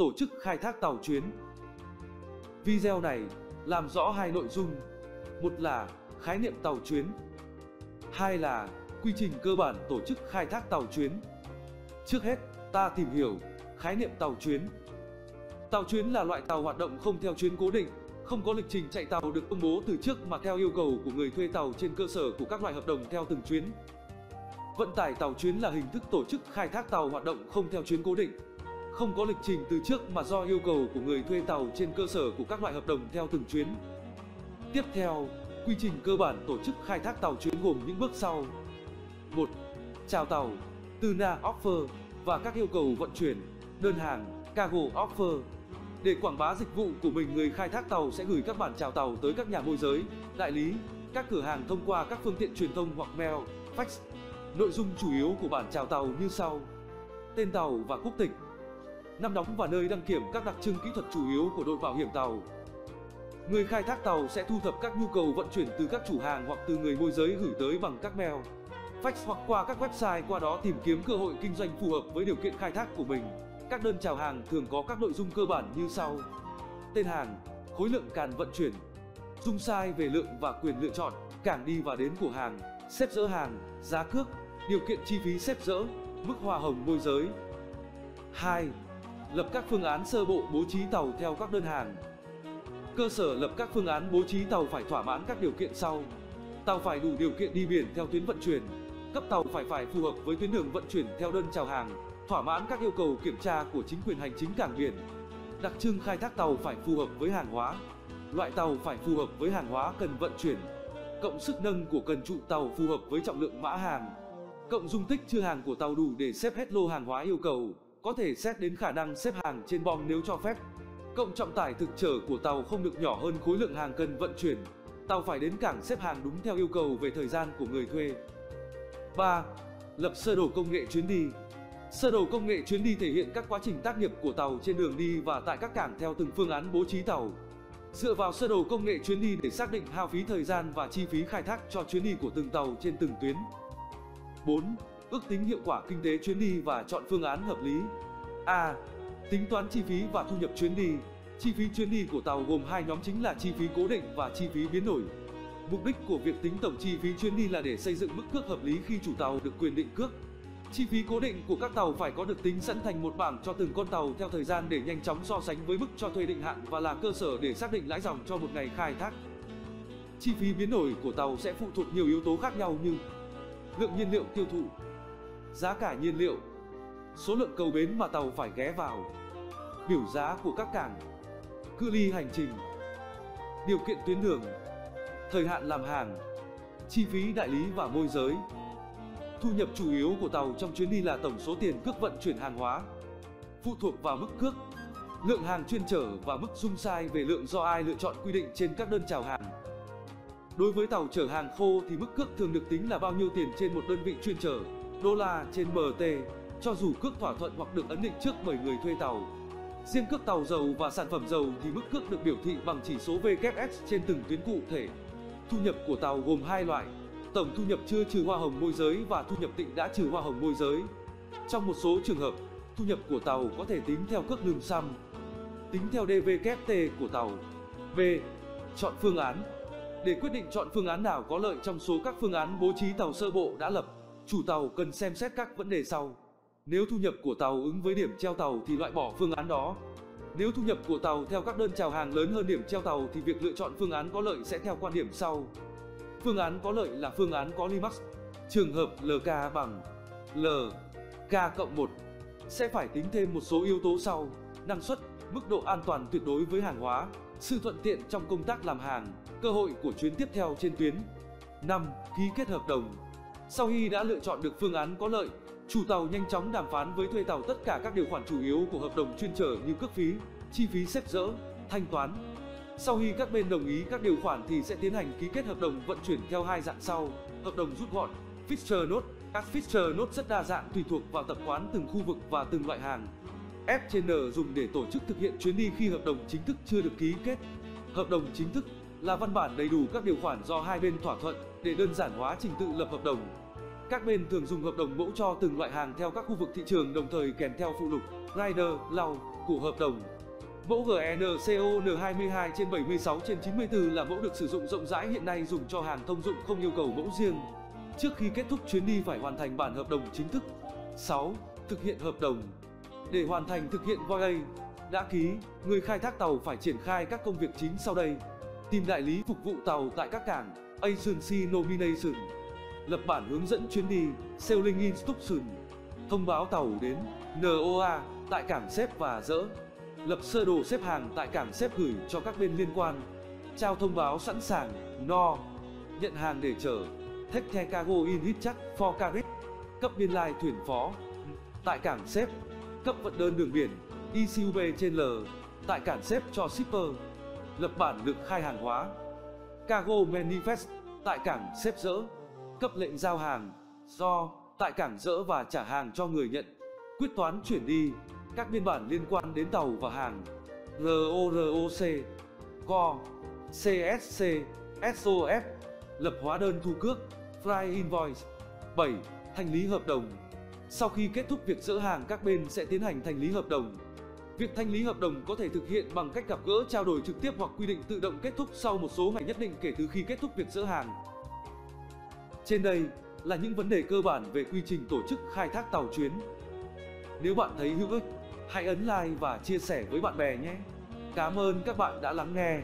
Tổ chức khai thác tàu chuyến. Video này làm rõ hai nội dung. Một là khái niệm tàu chuyến. Hai là quy trình cơ bản tổ chức khai thác tàu chuyến. Trước hết, ta tìm hiểu khái niệm tàu chuyến. Tàu chuyến là loại tàu hoạt động không theo chuyến cố định, không có lịch trình chạy tàu được công bố từ trước mà theo yêu cầu của người thuê tàu trên cơ sở của các loại hợp đồng theo từng chuyến. Vận tải tàu chuyến là hình thức tổ chức khai thác tàu hoạt động không theo chuyến cố định, không có lịch trình từ trước mà do yêu cầu của người thuê tàu trên cơ sở của các loại hợp đồng theo từng chuyến. Tiếp theo, quy trình cơ bản tổ chức khai thác tàu chuyến gồm những bước sau. 1. Chào tàu, từ na offer và các yêu cầu vận chuyển, đơn hàng, cargo offer. Để quảng bá dịch vụ của mình, người khai thác tàu sẽ gửi các bản chào tàu tới các nhà môi giới, đại lý, các cửa hàng thông qua các phương tiện truyền thông hoặc mail, fax. Nội dung chủ yếu của bản chào tàu như sau: Tên tàu và quốc tịch, năm đóng và nơi đăng kiểm các đặc trưng kỹ thuật chủ yếu của đội bảo hiểm tàu. Người khai thác tàu sẽ thu thập các nhu cầu vận chuyển từ các chủ hàng hoặc từ người môi giới gửi tới bằng các mail, fax hoặc qua các website qua đó tìm kiếm cơ hội kinh doanh phù hợp với điều kiện khai thác của mình. Các đơn chào hàng thường có các nội dung cơ bản như sau: Tên hàng, khối lượng càn vận chuyển, dung sai về lượng và quyền lựa chọn, cảng đi và đến của hàng, xếp dỡ hàng, giá cước, điều kiện chi phí xếp dỡ, mức hoa hồng môi giới. 2. Lập các phương án sơ bộ bố trí tàu theo các đơn hàng. Cơ sở lập các phương án bố trí tàu phải thỏa mãn các điều kiện sau. Tàu phải đủ điều kiện đi biển theo tuyến vận chuyển. Cấp tàu phải phải phù hợp với tuyến đường vận chuyển theo đơn chào hàng, thỏa mãn các yêu cầu kiểm tra của chính quyền hành chính cảng biển. Đặc trưng khai thác tàu phải phù hợp với hàng hóa. Loại tàu phải phù hợp với hàng hóa cần vận chuyển. Cộng sức nâng của cần trụ tàu phù hợp với trọng lượng mã hàng. Cộng dung tích chứa hàng của tàu đủ để xếp hết lô hàng hóa yêu cầu, có thể xét đến khả năng xếp hàng trên bom nếu cho phép. Cộng trọng tải thực chở của tàu không được nhỏ hơn khối lượng hàng cần vận chuyển. Tàu phải đến cảng xếp hàng đúng theo yêu cầu về thời gian của người thuê. 3. Lập sơ đồ công nghệ chuyến đi. Sơ đồ công nghệ chuyến đi thể hiện các quá trình tác nghiệp của tàu trên đường đi và tại các cảng theo từng phương án bố trí tàu. Dựa vào sơ đồ công nghệ chuyến đi để xác định hao phí thời gian và chi phí khai thác cho chuyến đi của từng tàu trên từng tuyến. 4. Ước tính hiệu quả kinh tế chuyến đi và chọn phương án hợp lý. A. Tính toán chi phí và thu nhập chuyến đi. Chi phí chuyến đi của tàu gồm hai nhóm chính là chi phí cố định và chi phí biến đổi. Mục đích của việc tính tổng chi phí chuyến đi là để xây dựng mức cước hợp lý khi chủ tàu được quyền định cước. Chi phí cố định của các tàu phải có được tính sẵn thành một bảng cho từng con tàu theo thời gian để nhanh chóng so sánh với mức cho thuê định hạn và là cơ sở để xác định lãi dòng cho một ngày khai thác. Chi phí biến đổi của tàu sẽ phụ thuộc nhiều yếu tố khác nhau như lượng nhiên liệu tiêu thụ, giá cả nhiên liệu, số lượng cầu bến mà tàu phải ghé vào, biểu giá của các cảng, cự ly hành trình, điều kiện tuyến đường, thời hạn làm hàng, chi phí đại lý và môi giới. Thu nhập chủ yếu của tàu trong chuyến đi là tổng số tiền cước vận chuyển hàng hóa. Phụ thuộc vào mức cước, lượng hàng chuyên chở và mức dung sai về lượng do ai lựa chọn quy định trên các đơn chào hàng. Đối với tàu chở hàng khô thì mức cước thường được tính là bao nhiêu tiền trên một đơn vị chuyên chở, đô la trên MT, cho dù cước thỏa thuận hoặc được ấn định trước bởi người thuê tàu. Riêng cước tàu dầu và sản phẩm dầu thì mức cước được biểu thị bằng chỉ số WS trên từng tuyến cụ thể. Thu nhập của tàu gồm hai loại, tổng thu nhập chưa trừ hoa hồng môi giới và thu nhập tịnh đã trừ hoa hồng môi giới. Trong một số trường hợp, thu nhập của tàu có thể tính theo cước lương xăm, tính theo DVKT của tàu. V. Chọn phương án Để quyết định chọn phương án nào có lợi trong số các phương án bố trí tàu sơ bộ đã lập, chủ tàu cần xem xét các vấn đề sau. Nếu thu nhập của tàu ứng với điểm treo tàu thì loại bỏ phương án đó. Nếu thu nhập của tàu theo các đơn chào hàng lớn hơn điểm treo tàu thì việc lựa chọn phương án có lợi sẽ theo quan điểm sau. Phương án có lợi là phương án có Limax. Trường hợp LK bằng L K cộng 1 sẽ phải tính thêm một số yếu tố sau: năng suất, mức độ an toàn tuyệt đối với hàng hóa, sự thuận tiện trong công tác làm hàng, cơ hội của chuyến tiếp theo trên tuyến. 5. Ký kết hợp đồng. Sau khi đã lựa chọn được phương án có lợi, chủ tàu nhanh chóng đàm phán với thuê tàu tất cả các điều khoản chủ yếu của hợp đồng chuyên chở như cước phí, chi phí xếp dỡ, thanh toán. Sau khi các bên đồng ý các điều khoản thì sẽ tiến hành ký kết hợp đồng vận chuyển theo hai dạng sau: hợp đồng rút gọn, fixture note. Các fixture note rất đa dạng tùy thuộc vào tập quán từng khu vực và từng loại hàng. F trên N dùng để tổ chức thực hiện chuyến đi khi hợp đồng chính thức chưa được ký kết. Hợp đồng chính thức là văn bản đầy đủ các điều khoản do hai bên thỏa thuận để đơn giản hóa trình tự lập hợp đồng. Các bên thường dùng hợp đồng mẫu cho từng loại hàng theo các khu vực thị trường đồng thời kèm theo phụ lục, rider, lau của hợp đồng. Mẫu GNCON22 trên 76 trên 94 là mẫu được sử dụng rộng rãi hiện nay dùng cho hàng thông dụng không yêu cầu mẫu riêng. Trước khi kết thúc chuyến đi phải hoàn thành bản hợp đồng chính thức. 6. Thực hiện hợp đồng. Để hoàn thành thực hiện voyage đã ký, người khai thác tàu phải triển khai các công việc chính sau đây. Tìm đại lý phục vụ tàu tại các cảng, agency nomination. Lập bản hướng dẫn chuyến đi, sailing instruction. Thông báo tàu đến NOA tại cảng xếp và dỡ. Lập sơ đồ xếp hàng tại cảng xếp gửi cho các bên liên quan. Trao thông báo sẵn sàng, no. Nhận hàng để chở. Take the cargo in hit check for carriage. Cấp biên lai thuyền phó. Tại cảng xếp. Cấp vận đơn đường biển, ICUB trên L. Tại cảng xếp cho shipper. Lập bản được khai hàng hóa. Cargo manifest. Tại cảng xếp dỡ. Cấp lệnh giao hàng. Do. Tại cảng dỡ và trả hàng cho người nhận. Quyết toán chuyển đi các biên bản liên quan đến tàu và hàng ROROC, CO, CSC, SOF, lập hóa đơn thu cước, Fly Invoice. 7. Thanh lý hợp đồng. Sau khi kết thúc việc dỡ hàng các bên sẽ tiến hành thanh lý hợp đồng. Việc thanh lý hợp đồng có thể thực hiện bằng cách gặp gỡ trao đổi trực tiếp hoặc quy định tự động kết thúc sau một số ngày nhất định kể từ khi kết thúc việc dỡ hàng. Trên đây là những vấn đề cơ bản về quy trình tổ chức khai thác tàu chuyến. Nếu bạn thấy hữu ích, hãy ấn like và chia sẻ với bạn bè nhé. Cảm ơn các bạn đã lắng nghe.